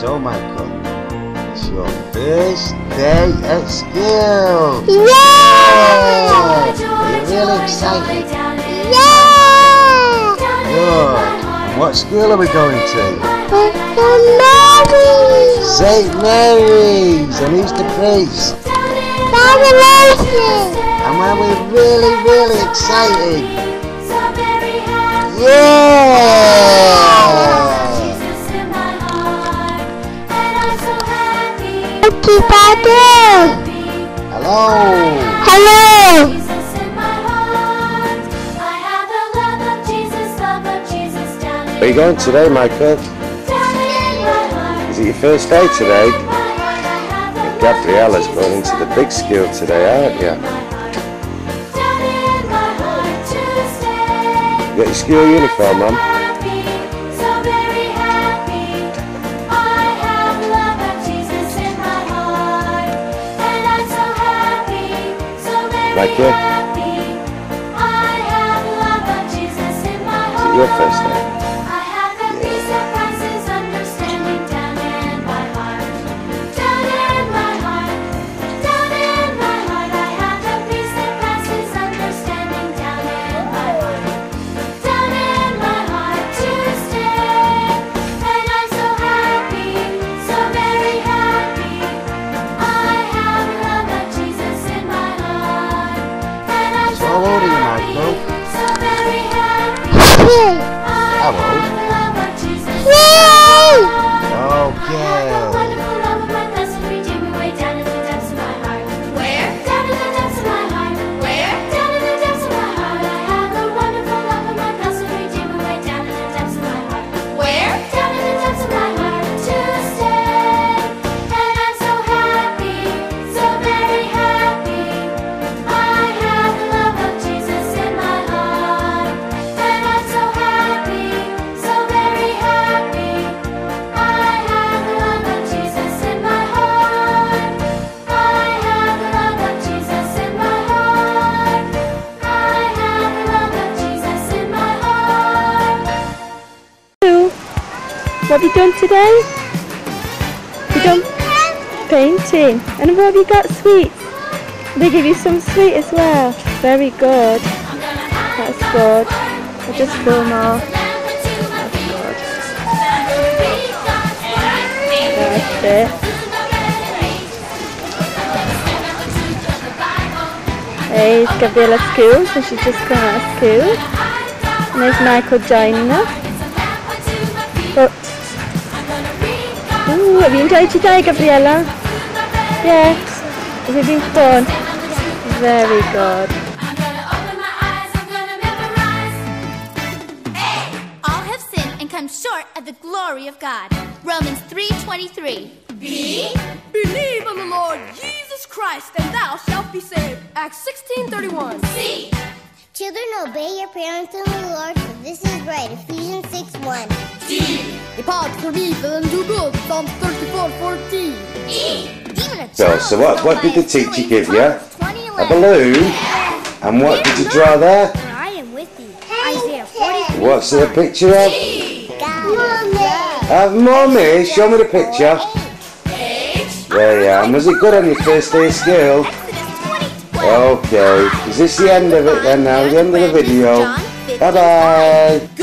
So, oh Michael, it's your first day at school. Yeah! Are you really excited? Yeah! Good. What school are we going to? Mr. Mary! St. Mary's. And who's the priest? Father Moses! And are we really, really excited? Yeah! Father! Hello. Hello! Where are you going today, Michael? Is it your first day today? Gabriella's going into the big school today, aren't you? You got your school uniform on? Like it? Is your first day? What have you done today? You done painting. And what have you got? Sweets. They give you some sweet as well. Very good. That's good. I'll just fill more. That's it. There's Gabriella's school, so she's just come out of school. And there's Michael joining us. But, ooh, have you enjoyed your day, Gabriella? Yes. Has it been fun? Very good. All have sinned and come short of the glory of God. Romans 3:23. B. Believe on the Lord Jesus Christ, and thou shalt be saved. Acts 16:31. C. Children, obey your parents in the Lord, for this is right. Ephesians 6 1. Depart from evil and do good. Psalm 34:14. E. Even a So, so what, what did the teacher give you? A balloon? And what did you draw there? I am with thee. Isaiah 43. What's the picture of? Of mummy. Show me the picture. There you are. Was it good on your first day of school? Okay. Is this the end of it then now? The end of the video? Bye bye.